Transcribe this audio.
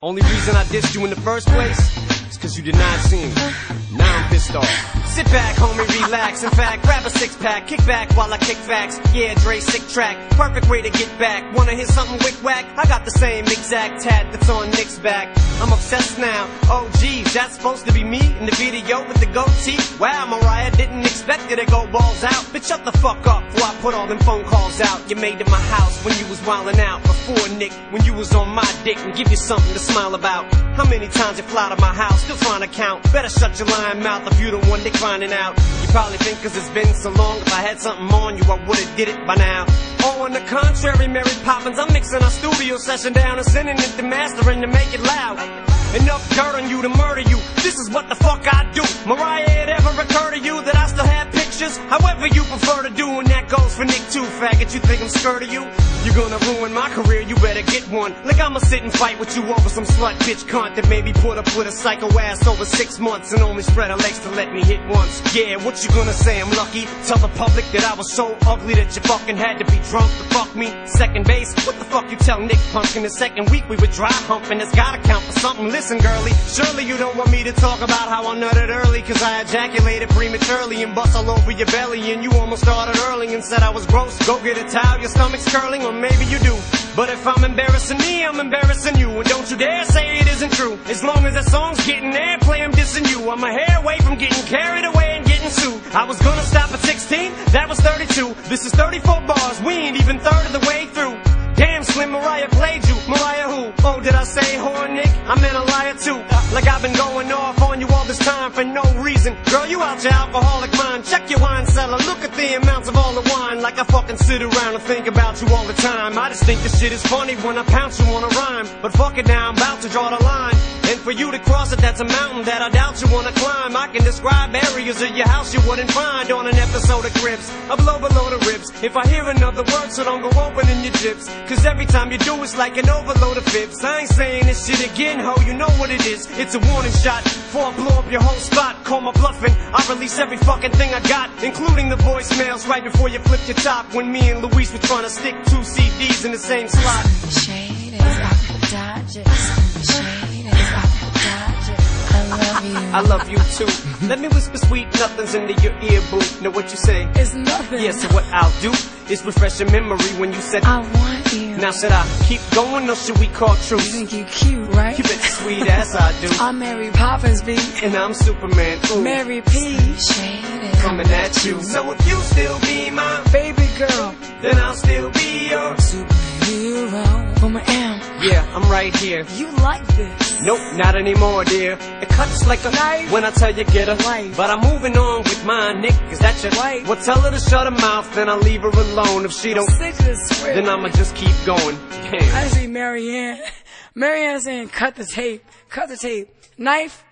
Only reason I dissed you in the first place cause you did not see me. Now I'm pissed off. Sit back, homie, relax. In fact, grab a six pack, kick back while I kick facts. Yeah, Dre, sick track. Perfect way to get back. Wanna hear something wick whack? I got the same exact tat that's on Nick's back. I'm obsessed now. Oh, geez, that's supposed to be me in the video with the goatee. Wow, Mariah didn't expect it to go balls out. Bitch, shut the fuck up before I put all them phone calls out. You made in my house when you was wildin' out. Before Nick, when you was on my dick and give you something to smile about. How many times you fly to my house, still trying to count? Better shut your lying mouth if you the one they finding out. You probably think cause it's been so long, if I had something on you, I would've did it by now. Oh, on the contrary, Mary Poppins, I'm mixing our studio session down and sending it to mastering to make it loud. Enough dirt on you to murder you. This is what the fuck I do. Mariah, it ever occur to you that I still have pictures? However you prefer to do, and that goes for Nick too, faggot. You think I'm scared of you? You're gonna ruin my career, you better get one. Like I'ma sit and fight with you over some slut bitch cunt that maybe put up with a psycho ass over six months and only spread her legs to let me hit once. Yeah, what you gonna say? I'm lucky. Tell the public that I was so ugly that you fucking had to be drunk to fuck me. Second base, what the fuck you tell Nick Punk in the second week we were dry humping? It's gotta count for something. Listen, girlie, surely you don't want me to talk about how I nutted early, cause I ejaculated prematurely and bust all over your belly, and you almost started early and said I was gross. Go get a towel, your stomach's curling, or maybe you do. But if I'm embarrassing me, I'm embarrassing you. And don't you dare say it isn't true. As long as that song's getting airplay, I'm dissing you. I'm a hair away from getting carried away and getting sued. I was gonna stop at 16, that was 32. This is 34 bars, we ain't even third of the way through. Damn, Slim Mariah played you. Mariah who? Oh, did I say whore, Nick? I meant a liar too. Like I've been going off on you all this time for no reason. Girl, you out your alcoholic mind. Check your. Look at the amounts of all the wine. Like I fucking sit around and think about you all the time. I just think this shit is funny when I pounce you on a rhyme. But fuck it now, I'm about to draw the line. And for you to cross it, that's a mountain that I doubt you wanna climb. I can describe areas of your house you wouldn't find on an episode of Cribs. I blow below the ribs. If I hear another word, so don't go opening your jips. Cause every time you do, it's like an overload of fibs. I ain't saying this shit again, ho, you know what it is. It's a warning shot before I blow up your whole spot. Call my bluffing. I release every fucking thing I got, including the voicemails right before you flip your top. When me and Luis were trying to stick two CDs in the same slot. Shade is the Dodgers. Shade is Dodgers. I love you. You too. Let me whisper sweet nothings into your ear, boo. Know what you say? It's nothing. Yeah, so what I'll do is refresh your memory when you said. I want you. Now should I keep going or should we call you think you cute, right? Keep it sweet as I do. I'm Mary Poppins, B. And I'm Superman. Ooh, Mary P. Shade is coming at you. So if you still be my, baby girl. then I'll still Yeah, I'm right here. You like this. Nope, not anymore, dear. It cuts like a Knife. when I tell you get a Knife. But I'm moving on with mine, Nick. Is that your Right. Well, tell her to shut her mouth, then I'll leave her alone. If she don't, Stick to the script. then I'ma just keep going. Damn. I see Marianne. Marianne saying, cut the tape. Cut the tape. Knife.